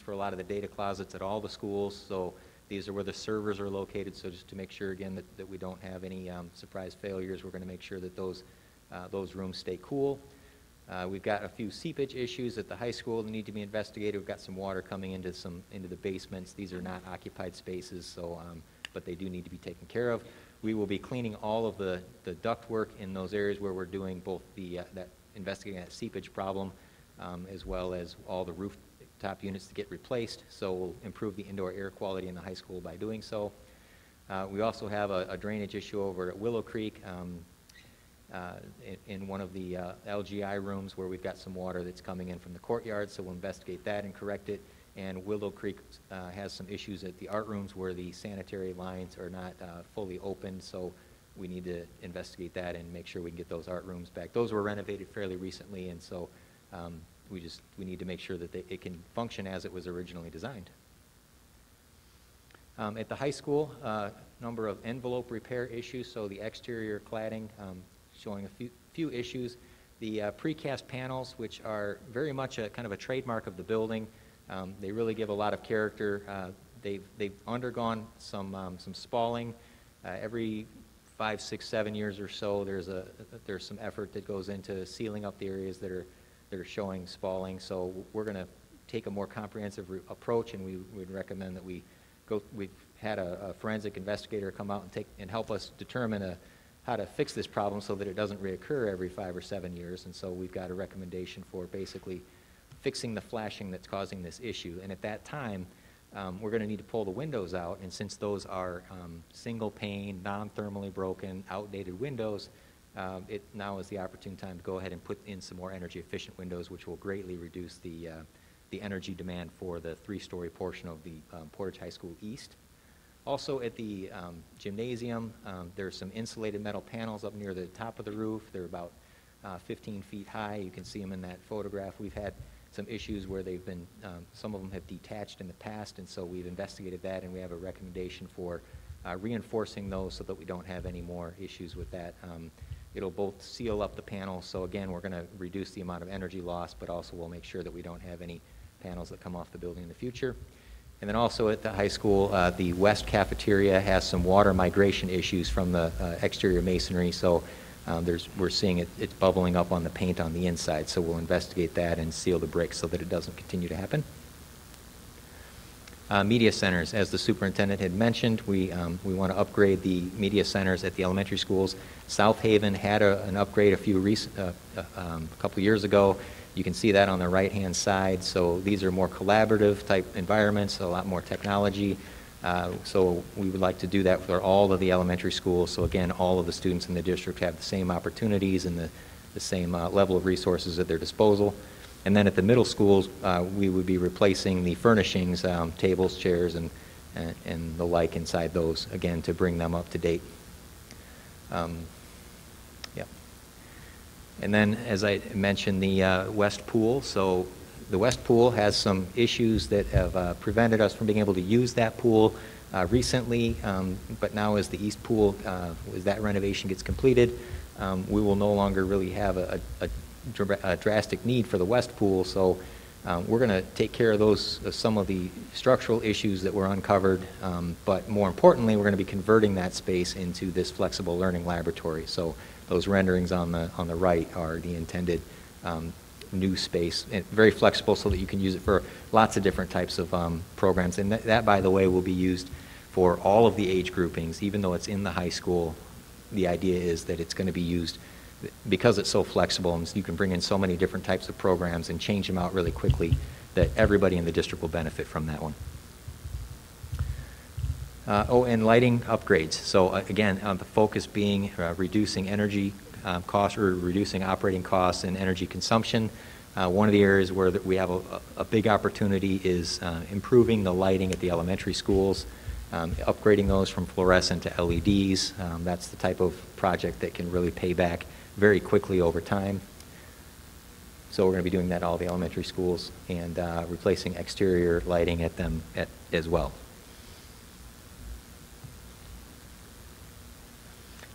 for a lot of the data closets at all the schools, so these are where the servers are located, so just to make sure, again, that, that we don't have any um, surprise failures, we're going to make sure that those, uh, those rooms stay cool. Uh, We've got a few seepage issues at the high school that need to be investigated. We've got some water coming into some, into the basements. These are not occupied spaces, so, um, but they do need to be taken care of. We will be cleaning all of the, the ductwork in those areas where we're doing both the, uh, that, investigating that seepage problem, um, as well as all the rooftop units to get replaced, so we'll improve the indoor air quality in the high school by doing so. Uh, We also have a a drainage issue over at Willow Creek. Um, uh, in- in one of the uh, LGI rooms where we've got some water that's coming in from the courtyard, so we'll investigate that and correct it. And Willow Creek uh, has some issues at the art rooms where the sanitary lines are not uh, fully open, so we need to investigate that and make sure we can get those art rooms back. Those were renovated fairly recently, and so um, we just, we need to make sure that they- it can function as it was originally designed. Um, At the high school, uh, number of envelope repair issues, so the exterior cladding um, showing a few, few issues. The uh, precast panels, which are very much a kind of a trademark of the building, um, they really give a lot of character. Uh, They've, they've undergone some, um, some spalling. Uh, Every five, six, seven years or so, there's a, there's some effort that goes into sealing up the areas that are, that are showing spalling. So we're going to take a more comprehensive re- approach, and we would recommend that we go, we've had a a forensic investigator come out and take, and help us determine a, how to fix this problem so that it doesn't reoccur every five or seven years. And so we've got a recommendation for basically fixing the flashing that's causing this issue. And at that time, um, we're going to need to pull the windows out, and since those are um, single pane, non-thermally broken, outdated windows, um, it now is the opportune time to go ahead and put in some more energy-efficient windows, which will greatly reduce the, uh, the energy demand for the three-story portion of the um, Portage High School East. Also, at the um, gymnasium, um, there's some insulated metal panels up near the top of the roof. They're about uh, 15 feet high. You can see them in that photograph. We've had some issues where they've been, um, some of them have detached in the past, and so we've investigated that, and we have a recommendation for uh, reinforcing those so that we don't have any more issues with that. It'll both seal up the panels, so again, we're going to reduce the amount of energy loss, but also we'll make sure that we don't have any panels that come off the building in the future. And then also at the high school, uh, the west cafeteria has some water migration issues from the uh, exterior masonry, so um, there's, we're seeing it, it's bubbling up on the paint on the inside, so we'll investigate that and seal the bricks so that it doesn't continue to happen. Uh, Media centers, as the superintendent had mentioned, we, um, we want to upgrade the media centers at the elementary schools. South Haven had a, an upgrade a few recent, uh, uh, um, a couple years ago. You can see that on the right-hand side. So these are more collaborative type environments, a lot more technology. Uh, So we would like to do that for all of the elementary schools. So again, all of the students in the district have the same opportunities and the, the same uh, level of resources at their disposal. And then at the middle schools, uh, we would be replacing the furnishings, um, tables, chairs, and, and- and the like inside those, again, to bring them up to date. Um, Yep. And then, as I mentioned, the uh, West Pool, so the West Pool has some issues that have uh, prevented us from being able to use that pool uh, recently, um, but now as the East Pool, uh, as that renovation gets completed, um, we will no longer really have a a- dra- a drastic need for the West Pool, so um, we're going to take care of those, of some of the structural issues that were uncovered, um, but more importantly, we're going to be converting that space into this flexible learning laboratory. So those renderings on the, on the right are the intended um, new space, and very flexible so that you can use it for lots of different types of um, programs. And that- that, by the way, will be used for all of the age groupings, even though it's in the high school. The idea is that it's going to be used because it's so flexible and you can bring in so many different types of programs and change them out really quickly, that everybody in the district will benefit from that one. Uh, Oh, and lighting upgrades. So uh, again, uh, the focus being uh, reducing energy um, costs or reducing operating costs and energy consumption. Uh, One of the areas where we have a a big opportunity is improving the lighting at the elementary schools, um, upgrading those from fluorescent to LEDs. Um, That's the type of project that can really pay back very quickly over time. So we're going to be doing that at all the elementary schools and uh, replacing exterior lighting at them at- as well.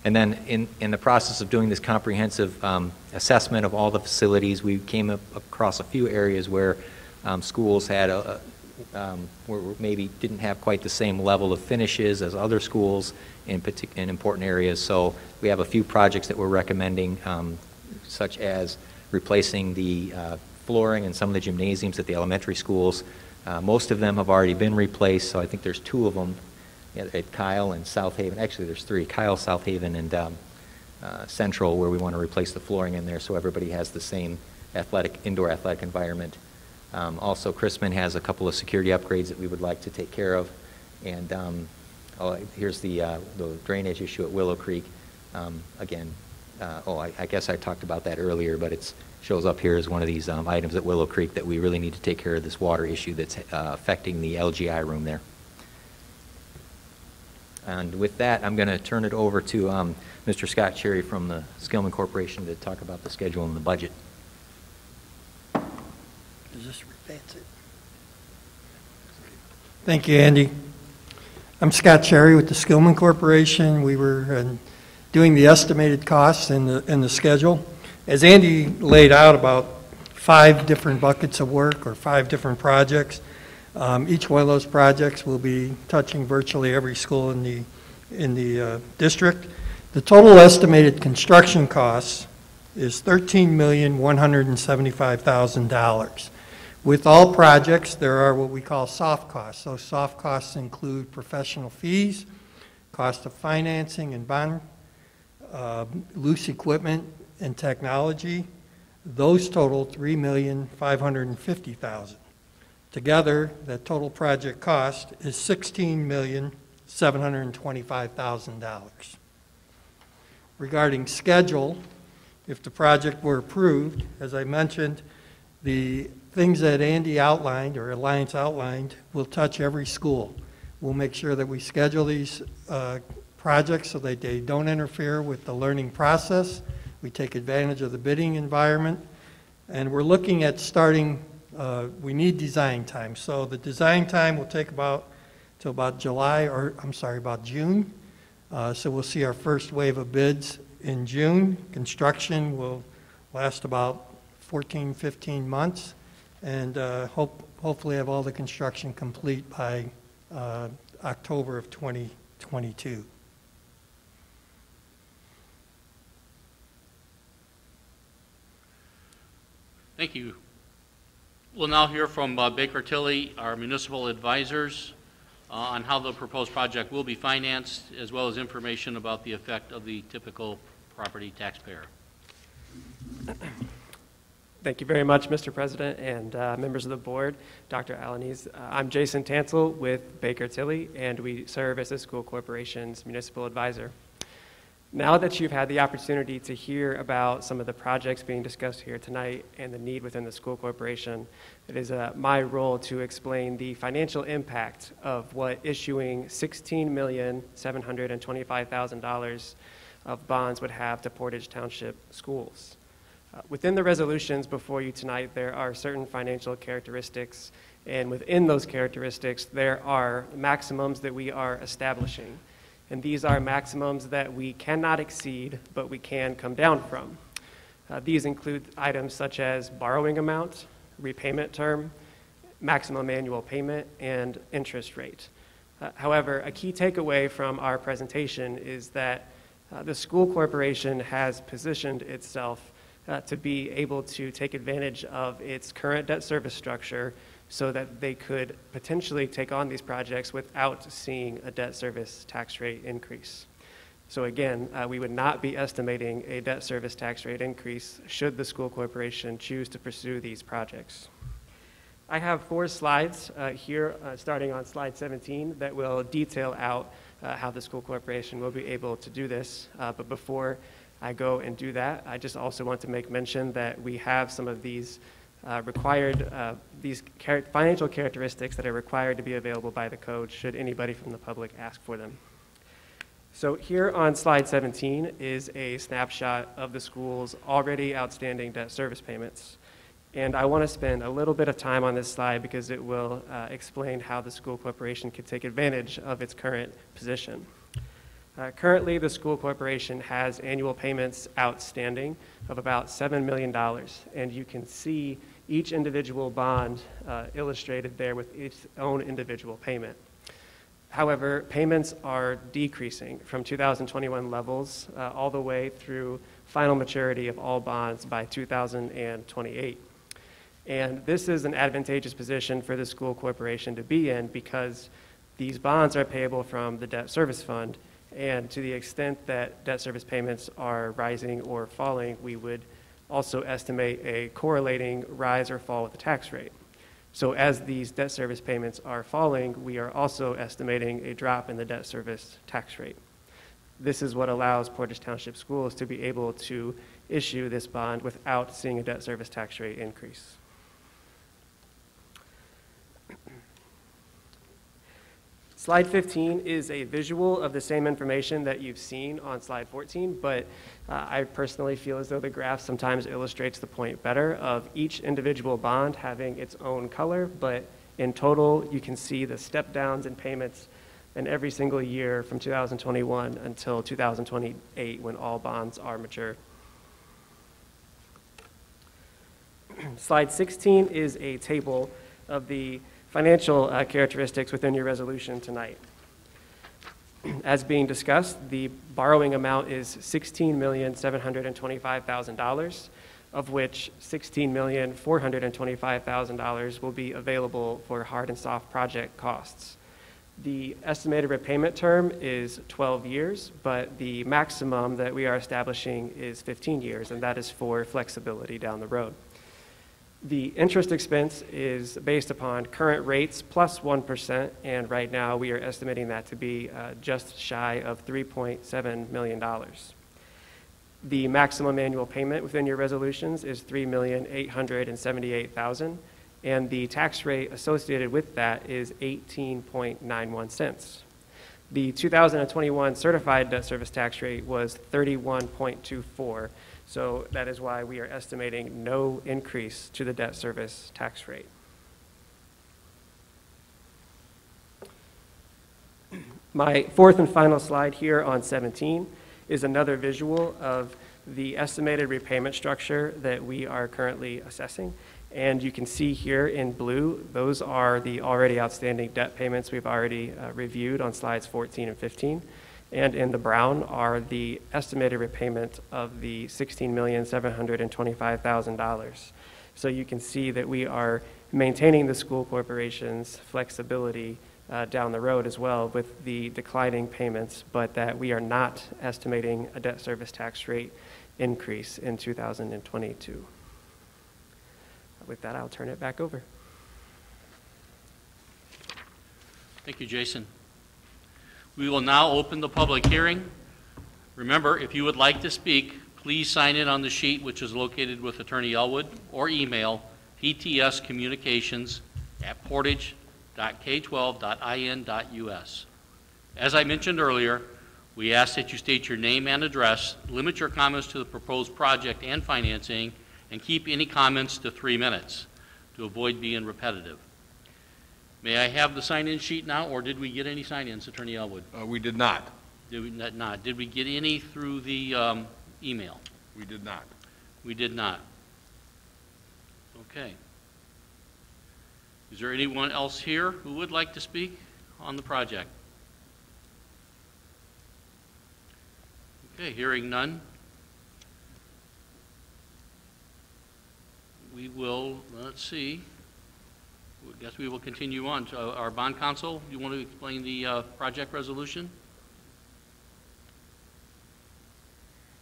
And then in, in the process of doing this comprehensive um, assessment of all the facilities, we came up across a few areas where um, schools had a- um, were maybe didn't have quite the same level of finishes as other schools in in important areas. So we have a few projects that we're recommending, um, such as replacing the uh, flooring in some of the gymnasiums at the elementary schools. Uh, Most of them have already been replaced, so I think there's two of them at at Kyle and South Haven. Actually, there's three, Kyle, South Haven, and um, uh, Central, where we want to replace the flooring in there so everybody has the same athletic, indoor athletic environment. Um, Also, Crisman has a couple of security upgrades that we would like to take care of. And um, oh, here's the uh, the drainage issue at Willow Creek. Um, Again, uh, oh, I I guess I talked about that earlier, but it shows up here as one of these um, items at Willow Creek that we really need to take care of this water issue that's uh, affecting the LGI room there. And with that, I'm going to turn it over to um, Mr. Scott Cherry from the Skillman Corporation to talk about the schedule and the budget. Advance it? Thank you, Andy. I'm Scott Cherry with the Skillman Corporation. We were uh, doing the estimated costs in the, in the schedule. As Andy laid out about five different buckets of work or five different projects, um, each one of those projects will be touching virtually every school in the, in the uh, district. The total estimated construction costs is $13,175,000. With all projects, there are what we call soft costs. Those soft costs include professional fees, cost of financing and bond, uh, loose equipment and technology. Those total 3,550,000. Together, the total project cost is $16,725,000. Regarding schedule, if the project were approved, as I mentioned, the things that Andy outlined, or Alliance outlined, will touch every school. We'll make sure that we schedule these uh, projects so that they don't interfere with the learning process. We take advantage of the bidding environment. And we're looking at starting, uh, we need design time. So the design time will take about, till about July, or, I'm sorry, about June. Uh, So we'll see our first wave of bids in June. Construction will last about 14, 15 months, and uh, hope, hopefully have all the construction complete by uh, October of 2022. Thank you. We'll now hear from uh, Baker Tilly, our municipal advisors, uh, on how the proposed project will be financed, as well as information about the effect of the typical property taxpayer. Thank you very much, Mr. President and uh, members of the board, Dr. Alaniz. Uh, I'm Jason Tansel with Baker Tilly, and we serve as the school corporation's municipal advisor. Now that you've had the opportunity to hear about some of the projects being discussed here tonight and the need within the school corporation, it is uh, my role to explain the financial impact of what issuing $16,725,000 of bonds would have to Portage Township schools. Uh, Within the resolutions before you tonight, there are certain financial characteristics, and within those characteristics, there are maximums that we are establishing. And these are maximums that we cannot exceed, but we can come down from. Uh, These include items such as borrowing amount, repayment term, maximum annual payment, and interest rate. Uh, However, a key takeaway from our presentation is that uh, the school corporation has positioned itself uh, to be able to take advantage of its current debt service structure so that they could potentially take on these projects without seeing a debt service tax rate increase. So again, uh, we would not be estimating a debt service tax rate increase should the school corporation choose to pursue these projects. I have four slides uh, here, uh, starting on slide 17, that will detail out uh, how the school corporation will be able to do this. Uh, But before I go and do that, I just also want to make mention that we have some of these uh, required, uh, these char- financial characteristics that are required to be available by the code should anybody from the public ask for them. So here on slide 17 is a snapshot of the school's already outstanding debt service payments. And I want to spend a little bit of time on this slide because it will uh, explain how the school corporation can take advantage of its current position. Uh, Currently, the school corporation has annual payments outstanding of about $7 million. And you can see each individual bond uh, illustrated there with its own individual payment. However, payments are decreasing from 2021 levels uh, all the way through final maturity of all bonds by 2028. And this is an advantageous position for the school corporation to be in because these bonds are payable from the debt service fund. And to the extent that debt service payments are rising or falling, we would also estimate a correlating rise or fall with the tax rate. So as these debt service payments are falling, we are also estimating a drop in the debt service tax rate. This is what allows Portage Township Schools to be able to issue this bond without seeing a debt service tax rate increase. Slide 15 is a visual of the same information that you've seen on slide 14, but uh, I personally feel as though the graph sometimes illustrates the point better of each individual bond having its own color, but in total, you can see the step downs in payments in every single year from 2021 until 2028 when all bonds are mature. Slide 16 is a table of the financial uh, characteristics within your resolution tonight. As being discussed, the borrowing amount is $16,725,000, of which $16,425,000 will be available for hard and soft project costs. The estimated repayment term is 12 years, but the maximum that we are establishing is 15 years, and that is for flexibility down the road. The interest expense is based upon current rates plus 1, and right now we are estimating that to be uh, just shy of $3.7 million. The maximum annual payment within your resolutions is 3,878,000, and the tax rate associated with that is 18.91 cents. The 2021 certified debt service tax rate was 31.24 so that is why we are estimating no increase to the debt service tax rate. My fourth and final slide here on 17 is another visual of the estimated repayment structure that we are currently assessing. And you can see here in blue, those are the already outstanding debt payments we've already uh, reviewed on slides 14 and 15 and in the brown are the estimated repayment of the $16,725,000. So you can see that we are maintaining the school corporation's flexibility uh, down the road as well with the declining payments, but that we are not estimating a debt service tax rate increase in 2022. With that, I'll turn it back over. Thank you, Jason. We will now open the public hearing. Remember, if you would like to speak, please sign in on the sheet which is located with Attorney Elwood or email ptscommunications@portage.k12.in.us. As I mentioned earlier, we ask that you state your name and address, limit your comments to the proposed project and financing, and keep any comments to three minutes to avoid being repetitive. May I have the sign-in sheet now, or did we get any sign-ins, Attorney Elwood? Uh, We did not. Did we not- not? Did we get any through the um, email? We did not. We did not. Okay. Is there anyone else here who would like to speak on the project? Okay, hearing none. We will, let's see, I guess we will continue on. So, Our bond counsel, you want to explain the uh, project resolution?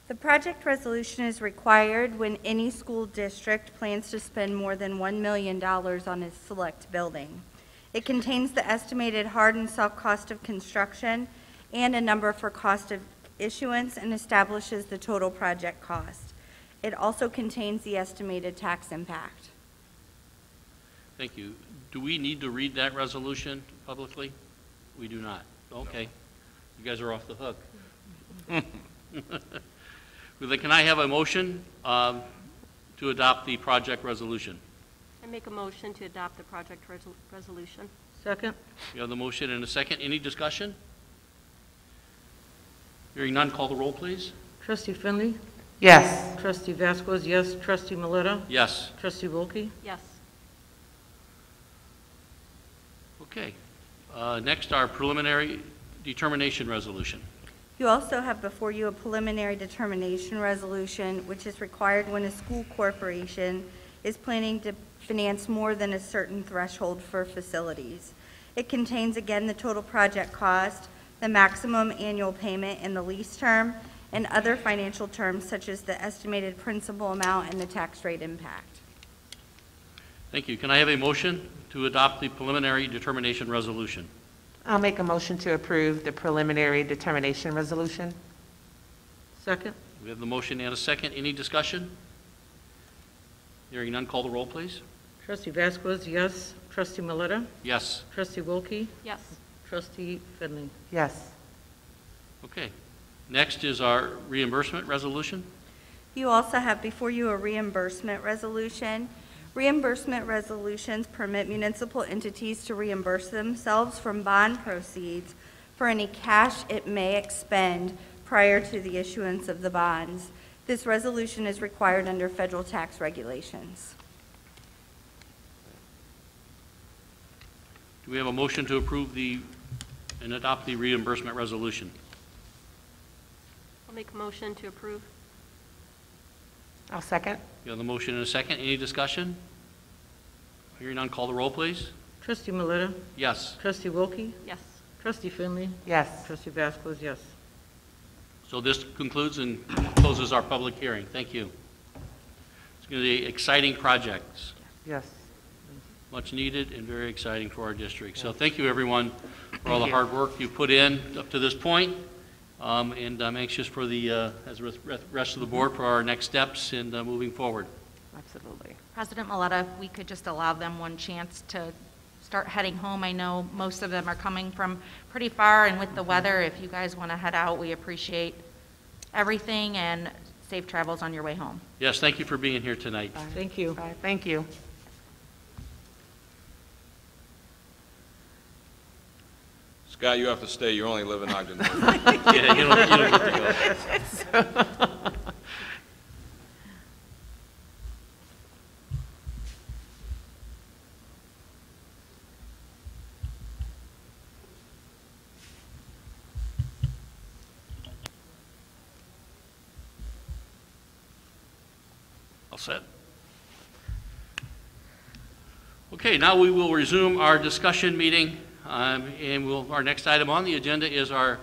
The project resolution is required when any school district plans to spend more than $1 million on a select building. It contains the estimated hard and soft cost of construction and a number for cost of issuance and establishes the total project cost. It also contains the estimated tax impact. Thank you. Do we need to read that resolution publicly? We do not. Okay. You guys are off the hook. Well, then, Can I have a motion um, to adopt the project resolution? I make a motion to adopt the project resol- resolution. Second? We have the motion and a second. Any discussion? Hearing none, call the roll, please. Trustee Finley? Yes. Trustee Vasquez, yes. Trustee Maleta? Yes. Trustee Wolke? Yes. Okay. Uh, Next, our preliminary determination resolution. You also have before you a preliminary determination resolution, which is required when a school corporation is planning to finance more than a certain threshold for facilities. It contains, again, the total project cost, the maximum annual payment and the lease term, and other financial terms such as the estimated principal amount and the tax rate impact. Thank you. Can I have a motion to adopt the preliminary determination resolution? I'll make a motion to approve the preliminary determination resolution. Second? We have the motion and a second. Any discussion? Hearing none, call the roll, please. Trustee Vasquez, yes. Trustee Maleta? Yes. Trustee Wolke? Yes. Trustee Finley? Yes. Okay. Next is our reimbursement resolution. You also have before you a reimbursement resolution. Reimbursement resolutions permit municipal entities to reimburse themselves from bond proceeds for any cash it may expend prior to the issuance of the bonds. This resolution is required under federal tax regulations. Do we have a motion to approve the, and adopt the reimbursement resolution? I'll make a motion to approve. I'll second. You have the motion and a second. Any discussion? Hearing none, call the roll, please. Trustee Maleta? Yes. Trustee Wilkie? Yes. Trustee Finley? Yes. Trustee Vasquez, yes. So this concludes and closes our public hearing. Thank you. It's going to be exciting projects, Yes. much needed and very exciting for our district. So thank you, everyone, for all the Thank you. hard work you've put in up to this point. Um, And I'm anxious for the, uh, as the rest of the board, for our next steps in uh, moving forward. Absolutely. President Maleta, if we could just allow them one chance to start heading home. I know most of them are coming from pretty far, and with the weather, if you guys want to head out, we appreciate everything, and safe travels on your way home. Yes, thank you for being here tonight. Thank you. Bye. Thank you. Scott, you have to stay. You only live in Ogden. Yeah, you don't, you don't get to go. All set? Okay, now we will resume our discussion meeting, um, and we'll, our next item on the agenda is our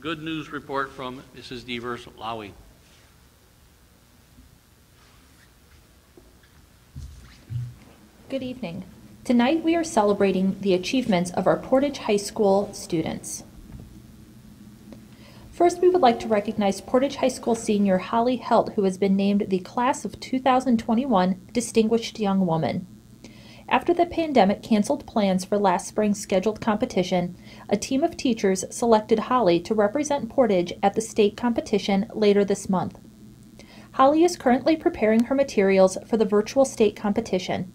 good news report from Mrs. Devers Lowy. Good evening. Tonight we are celebrating the achievements of our Portage High School students. First, we would like to recognize Portage High School senior Holly Helt, who has been named the Class of 2021 Distinguished Young Woman. After the pandemic canceled plans for last spring's scheduled competition, a team of teachers selected Holly to represent Portage at the state competition later this month. Holly is currently preparing her materials for the virtual state competition.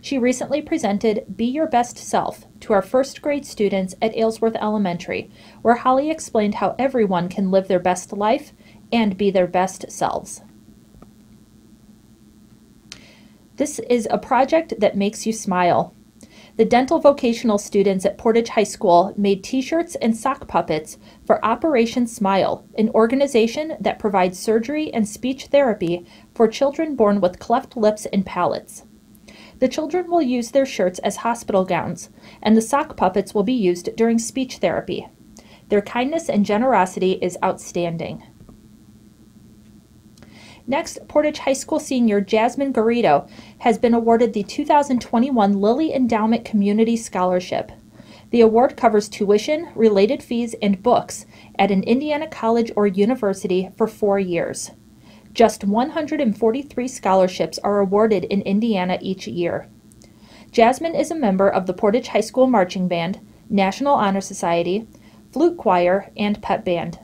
She recently presented Be Your Best Self to our first grade students at Aylesworth Elementary, where Holly explained how everyone can live their best life and be their best selves. This is a project that makes you smile. The dental vocational students at Portage High School made t shirts and sock puppets for Operation Smile, an organization that provides surgery and speech therapy for children born with cleft lips and palates. The children will use their shirts as hospital gowns, and the sock puppets will be used during speech therapy. Their kindness and generosity is outstanding. Next, Portage High School senior Jasmine Garrido has been awarded the 2021 Lilly Endowment Community Scholarship. The award covers tuition, related fees, and books at an Indiana college or university for four years. Just 143 scholarships are awarded in Indiana each year. Jasmine is a member of the Portage High School Marching Band, National Honor Society, Flute Choir, and Pep Band.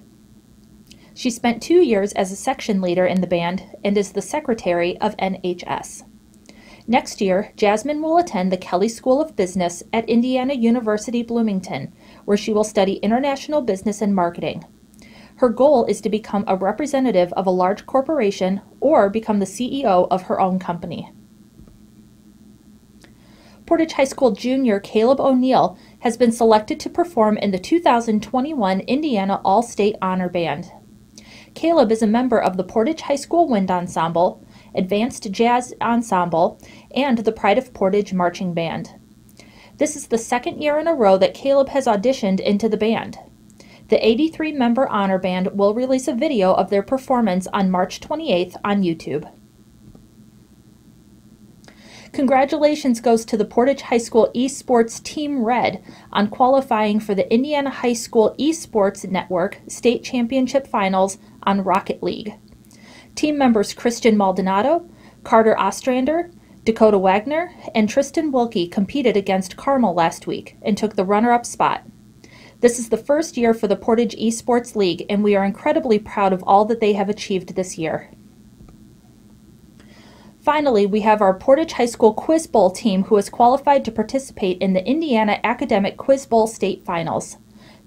She spent two years as a section leader in the band and is the secretary of NHS. Next year, Jasmine will attend the Kelley School of Business at Indiana University Bloomington, where she will study international business and marketing. Her goal is to become a representative of a large corporation or become the CEO of her own company. Portage High School junior Caleb O'Neill has been selected to perform in the 2021 Indiana All State Honor Band. Caleb is a member of the Portage High School Wind Ensemble, Advanced Jazz Ensemble, and the Pride of Portage Marching Band. This is the second year in a row that Caleb has auditioned into the band. The 83 member honor band will release a video of their performance on March 28th on YouTube. Congratulations goes to the Portage High School Esports Team Red on qualifying for the Indiana High School Esports Network State Championship Finals on Rocket League. Team members Christian Maldonado, Carter Ostrander, Dakota Wagner, and Tristan Wilkie competed against Carmel last week and took the runner up spot. This is the first year for the Portage Esports League, and we are incredibly proud of all that they have achieved this year. Finally, we have our Portage High School Quiz Bowl team who is qualified to participate in the Indiana Academic Quiz Bowl State Finals.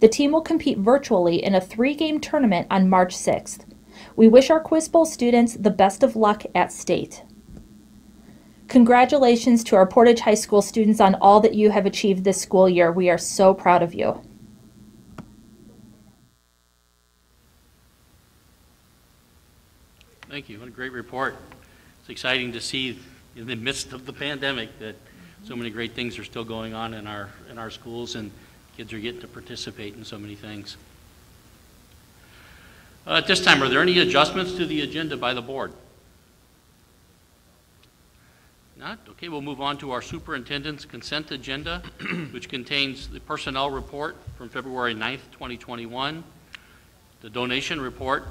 The team will compete virtually in a three game tournament on March 6th. We wish our Quiz Bowl students the best of luck at state. Congratulations to our Portage High School students on all that you have achieved this school year. We are so proud of you. Thank you. What a great report. It's exciting to see in the midst of the pandemic that so many great things are still going on in our, in our schools and kids are getting to participate in so many things. Uh, At this time, are there any adjustments to the agenda by the board? Not? Okay, we'll move on to our superintendent's consent agenda, which contains the personnel report from February 9th, 2021, the donation report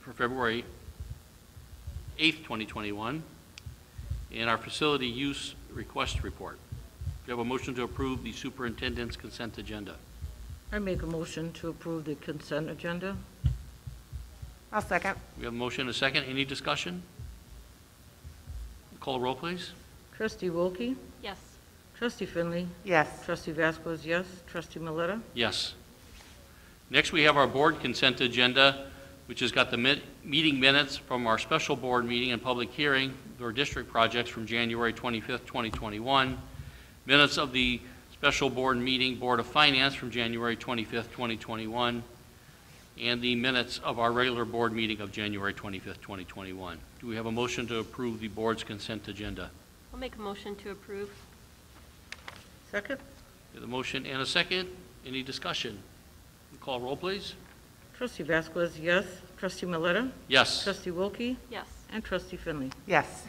for February 8th, 2021, and our facility use request report. Do you have a motion to approve the superintendent's consent agenda? I make a motion to approve the consent agenda. I'll second. We have a motion and a second. Any discussion? Call the roll, please. Trustee Wilkie? Yes. Trustee Finley? Yes. Trustee Vasquez, yes. Trustee Maleta? Yes. Next, we have our board consent agenda, which has got the mi- meeting minutes from our special board meeting and public hearing for district projects from January 25th, 2021, minutes of the special board meeting Board of Finance from January 25th, 2021, and the minutes of our regular board meeting of January 25th, 2021. Do we have a motion to approve the board's consent agenda? I'll make a motion to approve. Second? We have a motion and a second. Any discussion? Call roll, please. Trustee Vasquez, yes. Trustee Maleta? Yes. Trustee Wilkie? Yes. And Trustee Finley? Yes.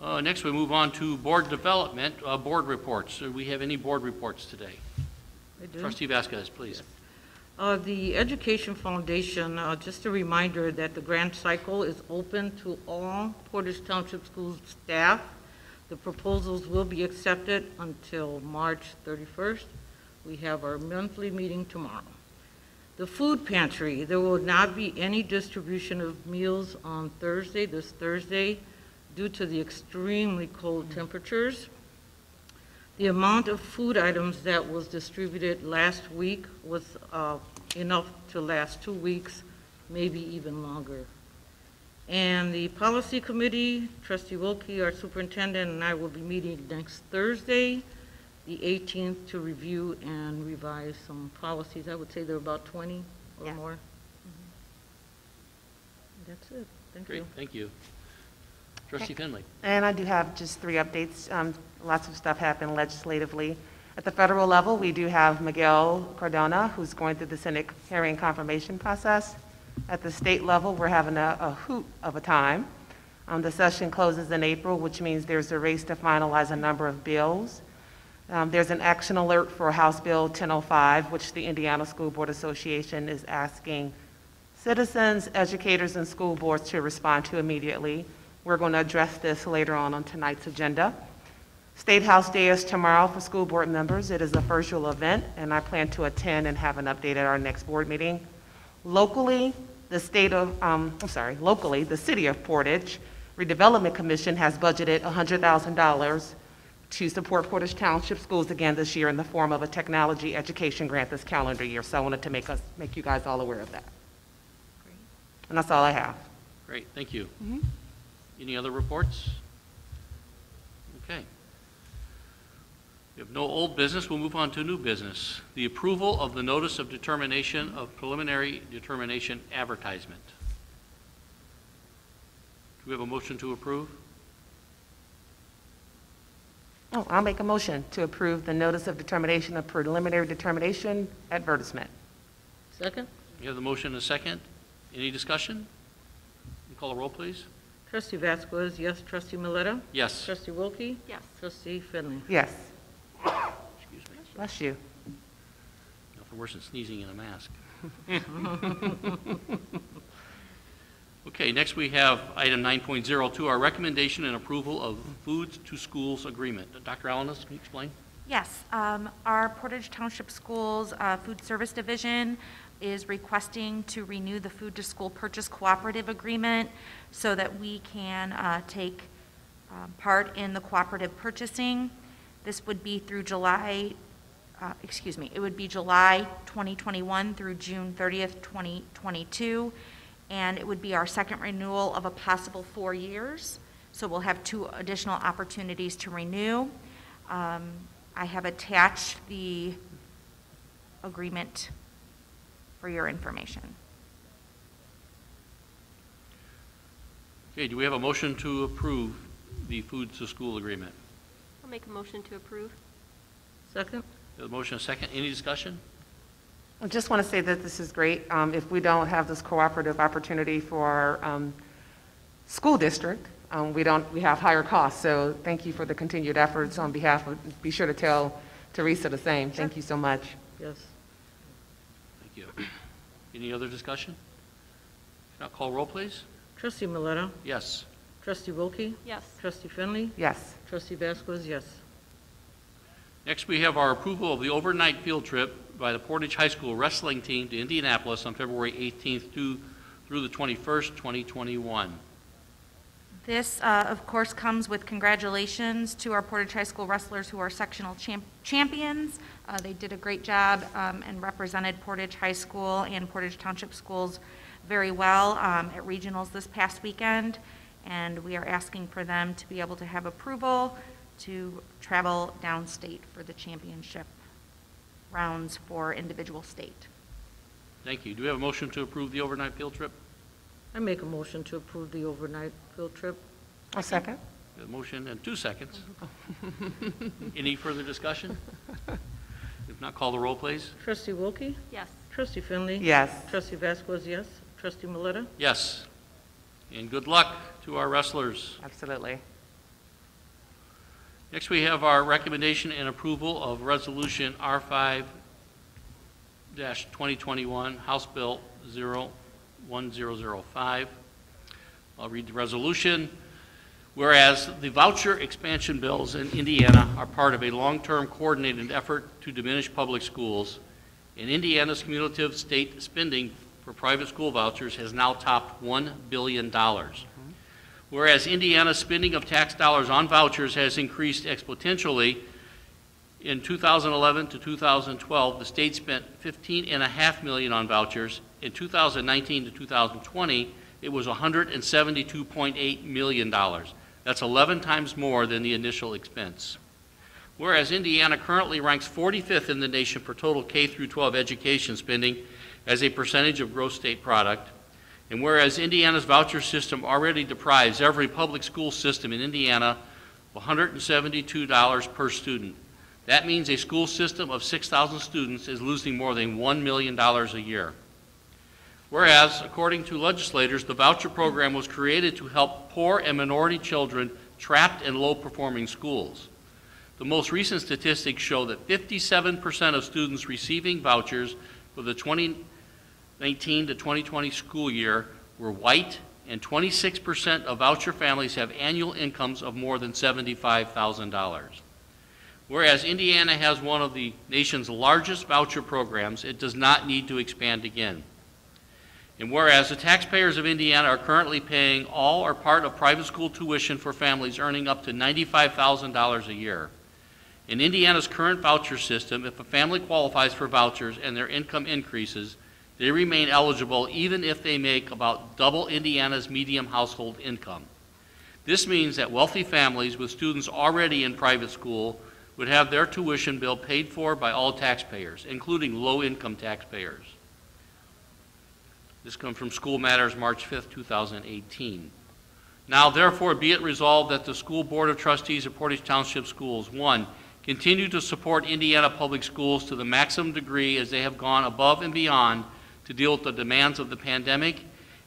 Uh, Next, we move on to board development, uh, board reports. Do we have any board reports today? I do. Trustee Vasquez, please. Uh, The Education Foundation, uh, just a reminder that the grant cycle is open to all Portage Township Schools staff. The proposals will be accepted until March 31st. We have our monthly meeting tomorrow. The food pantry, there will not be any distribution of meals on Thursday, this Thursday, due to the extremely cold temperatures. The amount of food items that was distributed last week was uh, enough to last two weeks, maybe even longer. And the policy committee, trustee Wilkie, our superintendent, and I will be meeting next Thursday, the 18th, to review and revise some policies. I would say there are about 20 or Yeah. more. Mhm. That's it. Thank Great, you. thank you. Trustee Finley. And I do have just three updates. Um, Lots of stuff happened legislatively. At the federal level, we do have Miguel Cardona, who's going through the Senate hearing confirmation process. At the state level, we're having a a hoot of a time. Um, The session closes in April, which means there's a race to finalize a number of bills. Um, There's an action alert for House Bill 1005, which the Indiana School Board Association is asking citizens, educators, and school boards to respond to immediately. We're going to address this later on on tonight's agenda. State House Day is tomorrow for school board members. It is a virtual event, and I plan to attend and have an update at our next board meeting. Locally, the state of, um, I'm sorry, locally, the city of Portage Redevelopment Commission has budgeted $100,000 to support Portage Township schools again this year in the form of a technology education grant this calendar year. So I wanted to make us, make you guys all aware of that. Great. And that's all I have. Great, thank you. Any other reports? Okay. We have no old business, we'll move on to new business. The approval of the notice of determination of preliminary determination advertisement. Do we have a motion to approve? Oh, I'll make a motion to approve the notice of determination of preliminary determination advertisement. Second? We have the motion and a second. Any discussion? Can you Call a roll, please. Trustee Vasquez, yes. Trustee Maleta? Yes. Trustee Wilkie? Yes. Trustee Finley? Yes. Excuse me. Bless you. Nothing worse than sneezing in a mask. Okay, next we have item 9.02, our recommendation and approval of Foods to Schools Agreement. Dr. Alaniz, can you explain? Yes, um, our Portage Township Schools uh, Food Service Division is requesting to renew the Food to School Purchase Cooperative Agreement so that we can uh, take um, part in the cooperative purchasing. This would be through July, uh, excuse me, it would be July 2021 through June 30th, 2022, and it would be our second renewal of a possible four years. So we'll have two additional opportunities to renew. Um, I have attached the agreement for your information. Okay, do we have a motion to approve the food to School Agreement? I'll make a motion to approve. Second? We have a motion and a second. Any discussion? I just want to say that this is great. Um, If we don't have this cooperative opportunity for our um, school district, um, we don't, we have higher costs. So thank you for the continued efforts on behalf of, be sure to tell Teresa the same. Thank you so much. Yes. Thank you. Any other discussion? If not, call roll, please. Trustee Maleta? Yes. Trustee Wilkie? Yes. Trustee Finley? Yes. Trustee Vasquez, yes. Next, we have our approval of the overnight field trip by the Portage High School wrestling team to Indianapolis on February 18th to, through the 21st, 2021. This, uh, of course, comes with congratulations to our Portage High School wrestlers who are sectional champ- champions. Uh, They did a great job um, and represented Portage High School and Portage Township Schools very well um, at regionals this past weekend, and we are asking for them to be able to have approval to travel downstate for the championship rounds for individual state. Thank you. Do we have a motion to approve the overnight field trip? I make a motion to approve the overnight field trip. A second? A motion and two seconds. Any further discussion? If not, call the roll, please. Trustee Wilkie? Yes. Trustee Finley? Yes. Trustee Vasquez, yes. Trustee Maleta? Yes. And good luck to our wrestlers. Absolutely. Next, we have our recommendation and approval of Resolution R5-2021, House Bill 01005. I'll read the resolution. Whereas the voucher expansion bills in Indiana are part of a long-term coordinated effort to diminish public schools, and Indiana's cumulative state spending for private school vouchers has now topped $1 billion. Whereas Indiana's spending of tax dollars on vouchers has increased exponentially, in 2011 to 2012, the state spent 15.5 million on vouchers. In 2019 to 2020, it was 172.8 million dollars. That's 11 times more than the initial expense. Whereas Indiana currently ranks 45th in the nation for total K through 12 education spending as a percentage of gross state product, and whereas Indiana's voucher system already deprives every public school system in Indiana of $172 per student, that means a school system of 6,000 students is losing more than $1 million a year. Whereas, according to legislators, the voucher program was created to help poor and minority children trapped in low-performing schools. The most recent statistics show that 57% of students receiving vouchers for the 2019 to 2020 school year were white, and 26% of voucher families have annual incomes of more than $75,000. Whereas Indiana has one of the nation's largest voucher programs, it does not need to expand again. And whereas the taxpayers of Indiana are currently paying all or part of private school tuition for families earning up to $95,000 a year. In Indiana's current voucher system, if a family qualifies for vouchers and their income increases, They remain eligible even if they make about double Indiana's median household income. This means that wealthy families with students already in private school would have their tuition bill paid for by all taxpayers, including low-income taxpayers. This comes from School Matters, March 5, 2018. Now therefore be it resolved that the School Board of Trustees of Portage Township Schools, one, continue to support Indiana Public Schools to the maximum degree as they have gone above and beyond to deal with the demands of the pandemic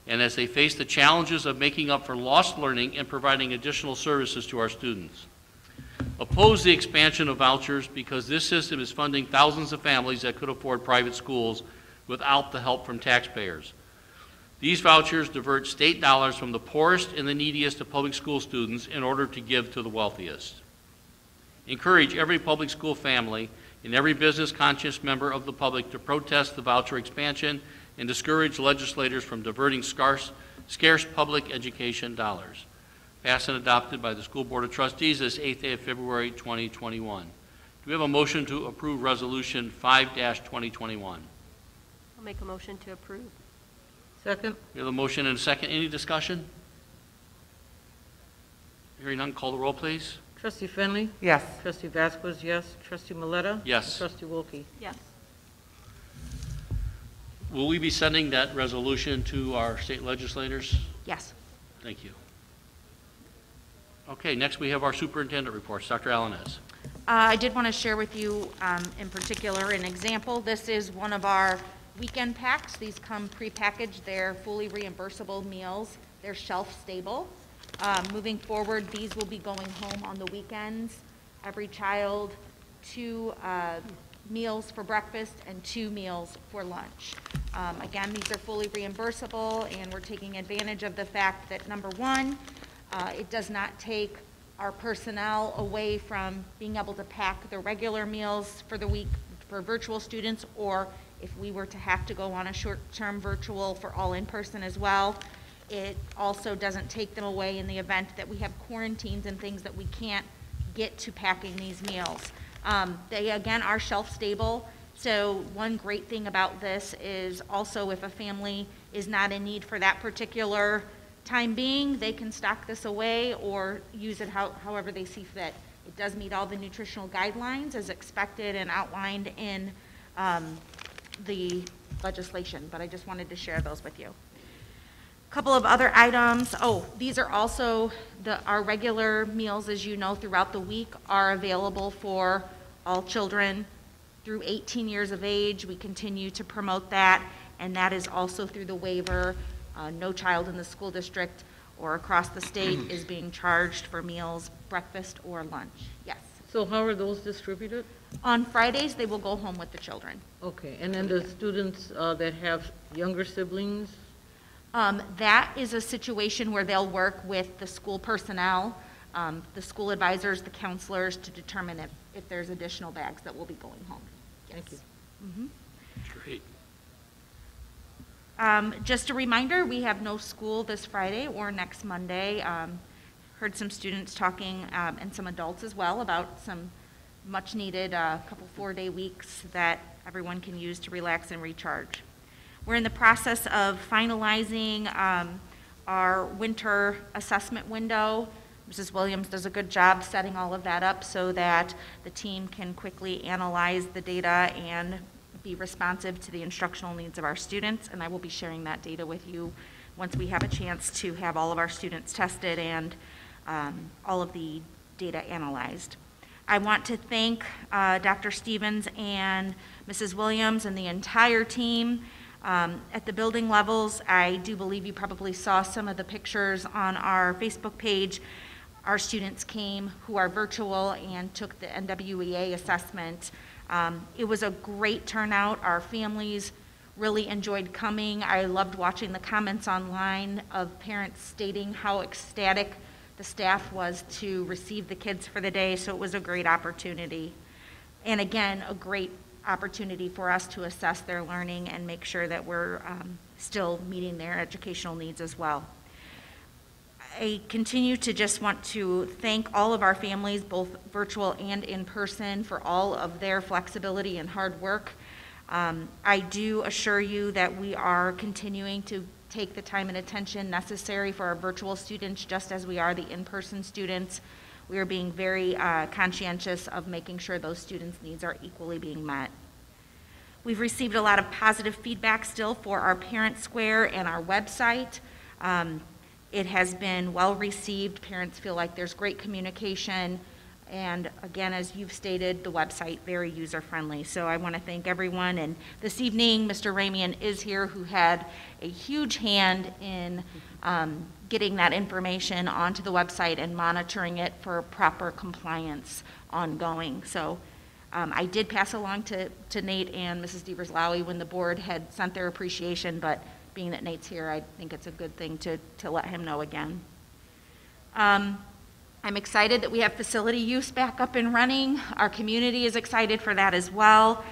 and as they face the challenges of making up for lost learning and providing additional services to our students. Oppose the expansion of vouchers because this system is funding thousands of families that could afford private schools without the help from taxpayers. These vouchers divert state dollars from the poorest and the neediest of public school students in order to give to the wealthiest. Encourage every public school family and every business conscious member of the public to protest the voucher expansion and discourage legislators from diverting scarce, scarce public education dollars. Passed and adopted by the School Board of Trustees this 8th day of February 2021. Do we have a motion to approve Resolution 5-2021? I'll make a motion to approve. Second? We have a motion and a second. Any discussion? Hearing none, call the roll, please. Trustee Finley? Yes. Trustee Vasquez, yes. Trustee Maleta? Yes. Trustee Wilkie? Yes. Will we be sending that resolution to our state legislators? Yes. Thank you. Okay, next we have our superintendent reports. Dr. Alaniz. Uh, I did want to share with you, um, in particular, an example. This is one of our weekend packs. These come prepackaged. They're fully reimbursable meals. They're shelf-stable. Um, Moving forward, these will be going home on the weekends. Every child, two uh, meals for breakfast and two meals for lunch. Um, Again, these are fully reimbursable, and we're taking advantage of the fact that, number one, uh, it does not take our personnel away from being able to pack the regular meals for the week for virtual students, or if we were to have to go on a short-term virtual for all in-person as well. It also doesn't take them away in the event that we have quarantines and things that we can't get to packing these meals. Um, They, again, are shelf-stable, so one great thing about this is also if a family is not in need for that particular time being, they can stock this away or use it how- however they see fit. It does meet all the nutritional guidelines as expected and outlined in um, the legislation, but I just wanted to share those with you. Couple of other items, oh, these are also, the, our regular meals, as you know, throughout the week are available for all children through 18 years of age. We continue to promote that, and that is also through the waiver. Uh, No child in the school district or across the state is being charged for meals, breakfast or lunch. Yes. So how are those distributed? On Fridays, they will go home with the children. Okay, and then the students uh, that have younger siblings? Um, That is a situation where they'll work with the school personnel, um, the school advisors, the counselors, to determine if, if there's additional bags that will be going home. Thank you. Mhm. Great. Um, Just a reminder, we have no school this Friday or next Monday. Um, Heard some students talking, um, and some adults as well, about some much-needed, uh, couple four-day weeks that everyone can use to relax and recharge. We're in the process of finalizing um, our winter assessment window. Mrs. Williams does a good job setting all of that up so that the team can quickly analyze the data and be responsive to the instructional needs of our students, and I will be sharing that data with you once we have a chance to have all of our students tested and um, all of the data analyzed. I want to thank uh, Dr. Stevens and Mrs. Williams and the entire team. Um, At the building levels, I do believe you probably saw some of the pictures on our Facebook page. Our students came who are virtual and took the NWEA assessment. Um, It was a great turnout. Our families really enjoyed coming. I loved watching the comments online of parents stating how ecstatic the staff was to receive the kids for the day, so it was a great opportunity. And again, a great opportunity for us to assess their learning and make sure that we're um, still meeting their educational needs as well. I continue to just want to thank all of our families, both virtual and in person, for all of their flexibility and hard work. Um, I do assure you that we are continuing to take the time and attention necessary for our virtual students, just as we are the in-person students. We are being very uh, conscientious of making sure those students' needs are equally being met. We've received a lot of positive feedback still for our Parent Square and our website. Um, It has been well-received. Parents feel like there's great communication. And again, as you've stated, the website, very user-friendly. So I want to thank everyone. And this evening, Mr. Ramian is here, who had a huge hand in um, getting that information onto the website and monitoring it for proper compliance ongoing. So um, I did pass along to, to Nate and Mrs. Devers Lowy when the board had sent their appreciation, but being that Nate's here, I think it's a good thing to, to let him know again. Um, I'm excited that we have facility use back up and running. Our community is excited for that as well.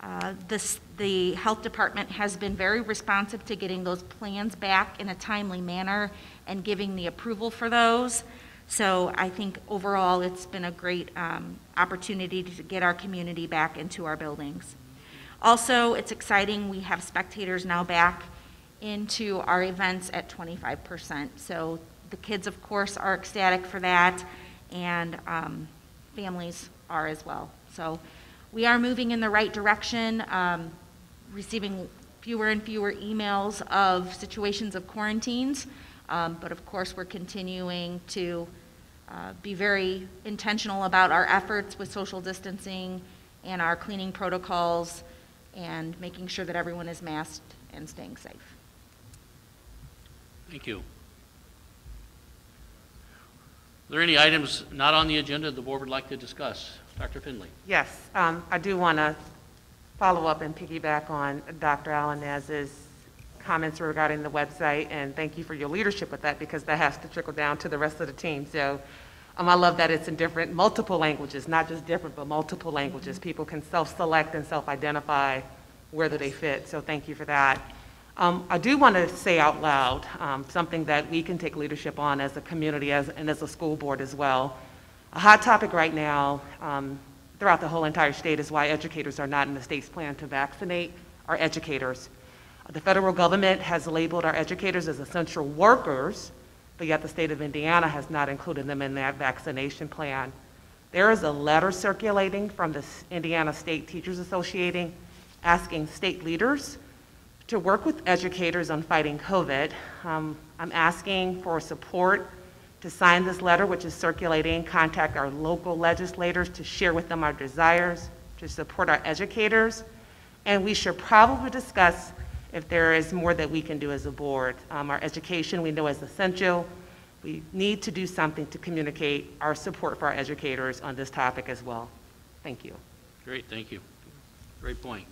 Uh, This, the health department has been very responsive to getting those plans back in a timely manner and giving the approval for those. So I think overall, it's been a great um, opportunity to get our community back into our buildings. Also, it's exciting, we have spectators now back into our events at 25%. So the kids, of course, are ecstatic for that, and um, families are as well. So we are moving in the right direction, um, receiving fewer and fewer emails of situations of quarantines, um, but of course, we're continuing to uh, be very intentional about our efforts with social distancing and our cleaning protocols and making sure that everyone is masked and staying safe. Thank you. Are there any items not on the agenda the board would like to discuss? Dr. Finley? Yes, um, I do want to follow up and piggyback on Dr. Alaniz's comments regarding the website, and thank you for your leadership with that, because that has to trickle down to the rest of the team. So um, I love that it's in different, multiple languages, not just different, but multiple languages. People can self-select and self-identify whether they fit, so thank you for that. Um, I do want to say out loud um, something that we can take leadership on as a community as, and as a school board as well. A hot topic right now um, throughout the whole entire state is why educators are not in the state's plan to vaccinate our educators. The federal government has labeled our educators as essential workers, but yet the state of Indiana has not included them in that vaccination plan. There is a letter circulating from the Indiana State Teachers Association asking state leaders to work with educators on fighting COVID. Um, I'm asking for support to sign this letter, which is circulating, contact our local legislators to share with them our desires, to support our educators, and we should probably discuss if there is more that we can do as a board. Um, our education we know is essential. We need to do something to communicate our support for our educators on this topic as well. Thank you. Great, thank you. Great point.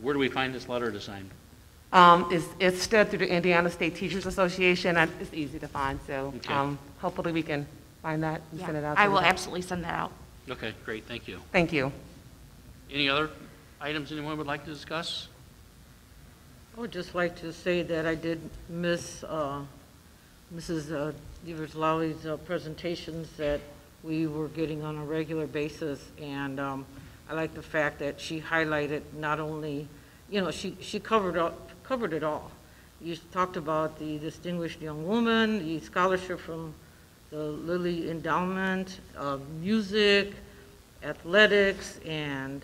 Where do we find this letter to sign? Um, it's, it's stood through the Indiana State Teachers Association, and it's easy to find, so, Okay. um, hopefully we can find that and send it out. to I will everybody. absolutely send that out. Okay, great, thank you. Thank you. Any other items anyone would like to discuss? I would just like to say that I did miss uh, Mrs. uh, Devers Lowry's uh, presentations that we were getting on a regular basis, and um, I like the fact that she highlighted not only, you know, she, she covered, up- covered it all. You talked about the distinguished young woman, the scholarship from the Lilly Endowment, uh, music, athletics, and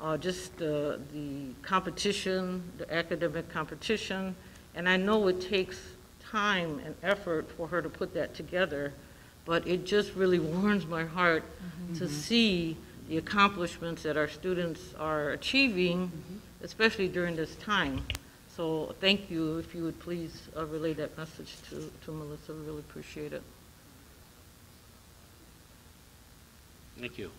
uh, just the, the competition, the academic competition. And I know it takes time and effort for her to put that together, but it just really warms my heart to see the accomplishments that our students are achieving, especially during this time. So thank you, if you would please uh, relay that message to, to Melissa, we really appreciate it. Thank you.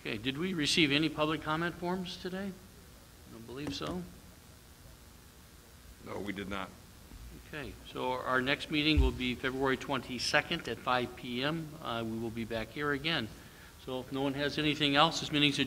Okay, did we receive any public comment forms today? I don't believe so. No, we did not. Okay, so our next meeting will be February 22nd at 5 PM. Uh, We will be back here again. So if no one has anything else, this meeting's adjourned.